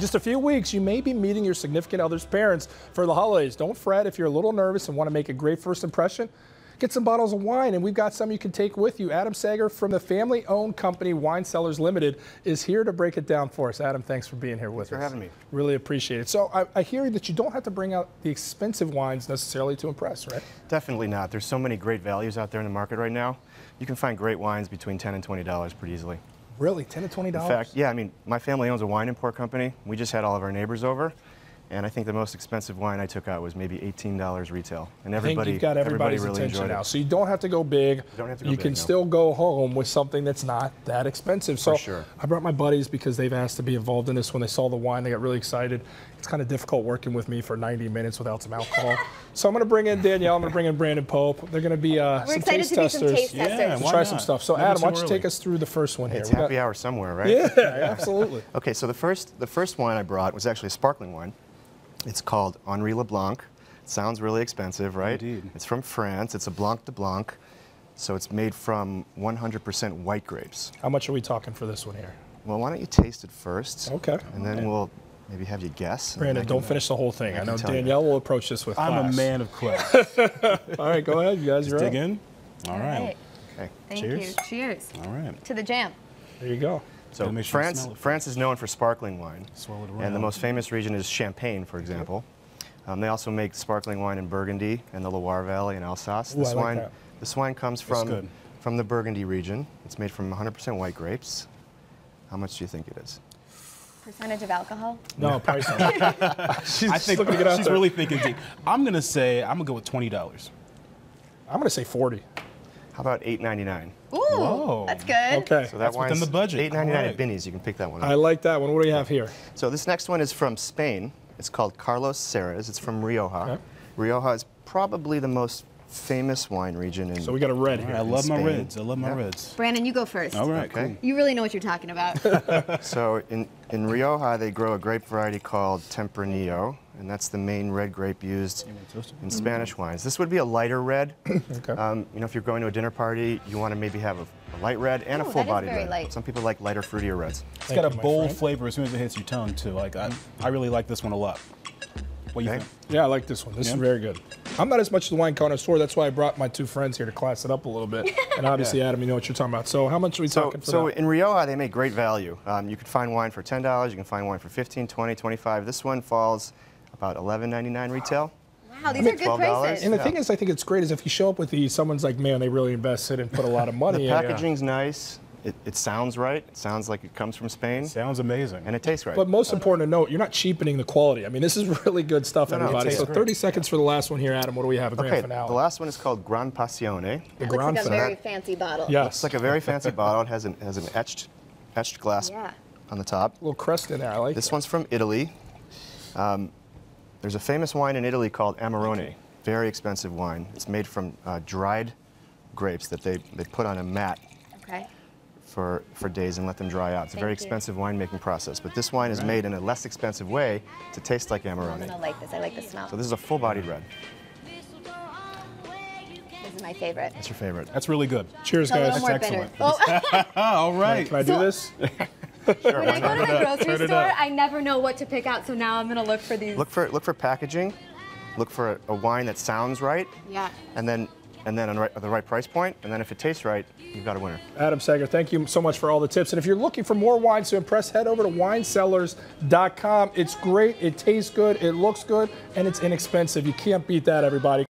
just a few weeks, you may be meeting your significant other's parents for the holidays. Don't fret if you're a little nervous and want to make a great first impression. Get some bottles of wine, and we've got some you can take with you. Adam Sager from the family owned company Winesellers Limited is here to break it down for us. Adam, thanks for being here with thanks us. for having me. Really appreciate it. So, I, I hear that you don't have to bring out the expensive wines necessarily to impress, right? Definitely not. There's so many great values out there in the market right now. You can find great wines between 10 and $20 pretty easily. Really? 10 to $20? In fact, yeah, I mean, my family owns a wine import company. We just had all of our neighbors over. And I think the most expensive wine I took out was maybe $18 retail. And I think everybody, you've got everybody's everybody really attention enjoyed now. it. So you don't have to go big. You, don't have to go can big, no. still go home with something that's not that expensive. So sure. I brought my buddies because they've asked to be involved in this. When they saw the wine, they got really excited. It's kind of difficult working with me for 90 minutes without some alcohol. so I'm going to bring in Danielle. I'm going to bring in Brandon Pope. They're going to be uh, We're some excited taste to be testers. some taste Yeah, testers. why Try not? some stuff. So Never Adam, why don't you take us through the first one here? It's We got- happy hour somewhere, right? Yeah, absolutely. Okay, so the first, the first wine I brought was actually a sparkling wine. It's called Henri Leblanc. It sounds really expensive, right? Indeed. It's from France. It's a Blanc de Blanc. So it's made from 100% white grapes. How much are we talking for this one here? Well, why don't you taste it first? Okay. And then we'll maybe have you guess. Brandon, don't finish the whole thing. I can know tell you. Danielle will approach this with I'm a man of class. All right, go ahead. You guys, you're Dig up. in. All All right. right. Okay. Thank Cheers. you. Cheers. All right. To the jam. There you go. So Gotta make sure you France, France is known for sparkling wine. Swirl And the most famous region is Champagne, for example. Um, they also make sparkling wine in Burgundy and the Loire Valley and Alsace. Ooh, this I like wine, that. this wine comes from from the Burgundy region. It's made from 100% white grapes. How much do you think it is? Percentage of alcohol? No, price. she's I think looking to get she's really thinking deep. I'm gonna say I'm gonna go with twenty dollars. I'm going to say 40. How about 8.99? Ooh, Whoa. that's good. Okay. So that That's within the budget. 8.99 Alright. at Binny's. You can pick that one Up. I like that one. What do we have here? So this next one is from Spain. It's called Carlos Serres. It's from Rioja. Okay. Rioja is probably the most famous wine region in So we got a red here. I love my reds. I love my Yeah. reds. Brandon, you go first. All right, Okay. cool. You really know what you're talking about. So in, in Rioja, they grow a grape variety called Tempranillo, and that's the main red grape used You want to toast it? in Spanish wines. This would be a lighter red. Okay. Um, you know, if you're going to a dinner party, you want to maybe have a, a light red and Ooh, a full-bodied very red. light. Some people like lighter, fruitier reds. It's Thank got you, a bold friend. flavor as soon as it hits your tongue too. Like I, I really like this one a lot. What do you Okay. think? Yeah, I like this one. This Yeah? is very good. I'm not as much of the wine connoisseur. That's why I brought my two friends here to class it up a little bit. And obviously, Adam, you know what you're talking about. So how much are we So, talking for so that? in Rioja, they make great value. Um, you can find wine for $10. You can find wine for 15 20 25 This one falls about $11.99 retail. Wow, these are good $12. prices. and the yeah. thing is, I think it's great is if you show up with these, someone's like, man, they really invested and put a lot of money The in it. packaging's nice. It, it sounds right. It sounds like it comes from Spain. Sounds amazing. And it tastes right. But most important to note, you're not cheapening the quality. I mean, this is really good stuff, no, everybody. tastes So great. 30 seconds for the last one here, Adam. What do we have? A grand okay, finale. the last one is called Gran Passione. The That looks like a finale. very fancy bottle. Yes. It's like a very fancy bottle. It has an, has an etched, etched glass Yeah. on the top. A little crest in there. I like This that. one's from Italy. Um, there's a famous wine in Italy called Amarone. Very expensive wine. It's made from uh, dried grapes that they, they put on a mat Okay. for, for days and let them dry out. It's a very Thank you. expensive winemaking process, but this wine is made in a less expensive way to taste like I'm Amarone. gonna like this. I like the smell. So this is a full-bodied red. This is my favorite. That's your favorite. That's really good. Cheers, It's a little guys. more excellent. bitter. Oh, all right. Can I do So- this? when I go to the grocery store, up. I never know what to pick out. So now I'm gonna look for these. Look for look for packaging. Look for a, a wine that sounds right, Yeah. and then and then on right, at the right price point, and then if it tastes right, you've got a winner. Adam Sager, thank you so much for all the tips. And if you're looking for more wines to impress, head over to winesellers.com. It's great, it tastes good, it looks good, and it's inexpensive. You can't beat that, everybody.